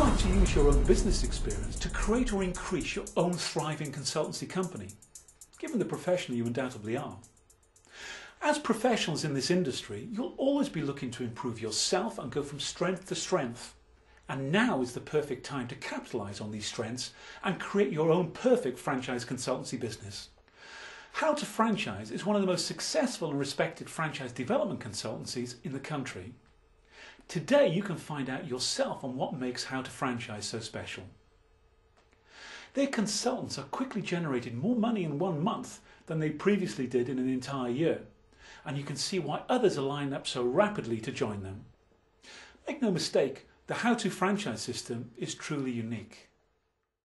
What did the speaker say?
to use your own business experience to create or increase your own thriving consultancy company, given the professional you undoubtedly are. As professionals in this industry, you'll always be looking to improve yourself and go from strength to strength. And now is the perfect time to capitalise on these strengths and create your own perfect franchise consultancy business. How2Franchise is one of the most successful and respected franchise development consultancies in the country. Today you can find out yourself on what makes How2Franchise so special. Their consultants are quickly generating more money in one month than they previously did in an entire year, and you can see why others are lining up so rapidly to join them. Make no mistake, the How2Franchise system is truly unique.